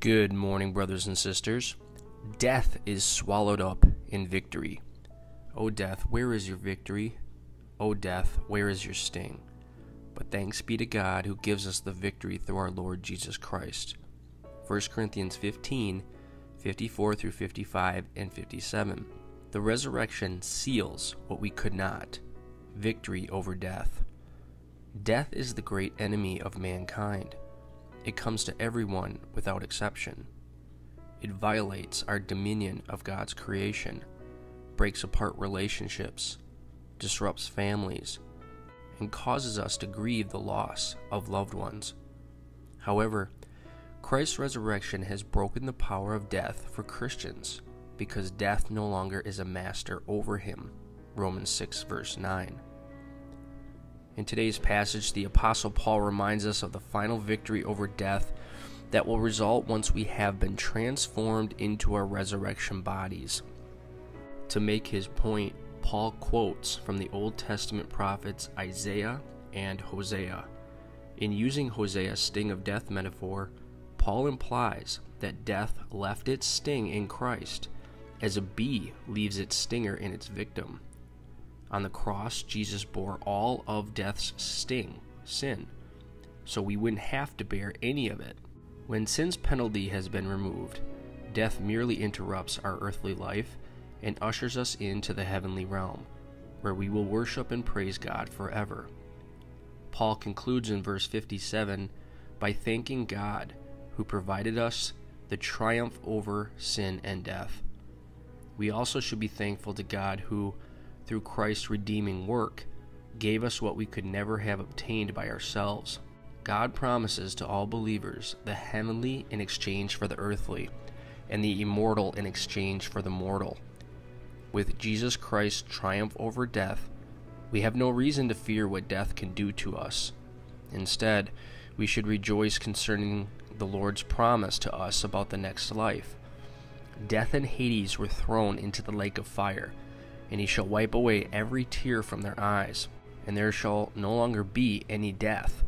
Good morning, brothers and sisters. Death is swallowed up in victory. O death, where is your victory? O death, where is your sting? But thanks be to God who gives us the victory through our Lord Jesus Christ. 1 Corinthians 15 54 through 55 and 57. The resurrection seals what we could not victory over death. Death is the great enemy of mankind. It comes to everyone without exception. It violates our dominion of God's creation, breaks apart relationships, disrupts families, and causes us to grieve the loss of loved ones. However, Christ's resurrection has broken the power of death for Christians because death no longer is a master over him. Romans 6, verse 9. In today's passage, the Apostle Paul reminds us of the final victory over death that will result once we have been transformed into our resurrection bodies. To make his point, Paul quotes from the Old Testament prophets Isaiah and Hosea. In using Hosea's sting of death metaphor, Paul implies that death left its sting in Christ, as a bee leaves its stinger in its victim. On the cross, Jesus bore all of death's sting, sin, so we wouldn't have to bear any of it. When sin's penalty has been removed, death merely interrupts our earthly life and ushers us into the heavenly realm, where we will worship and praise God forever. Paul concludes in verse 57 by thanking God who provided us the triumph over sin and death. We also should be thankful to God who, through Christ's redeeming work, gave us what we could never have obtained by ourselves. God promises to all believers the heavenly in exchange for the earthly, and the immortal in exchange for the mortal. With Jesus Christ's triumph over death, we have no reason to fear what death can do to us. Instead, we should rejoice concerning the Lord's promise to us about the next life. Death and Hades were thrown into the lake of fire and he shall wipe away every tear from their eyes. And there shall no longer be any death.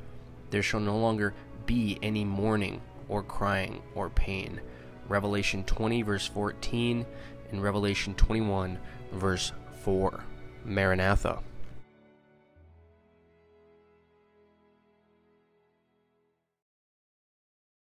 There shall no longer be any mourning, or crying, or pain. Revelation 20, verse 14, and Revelation 21, verse 4. Maranatha.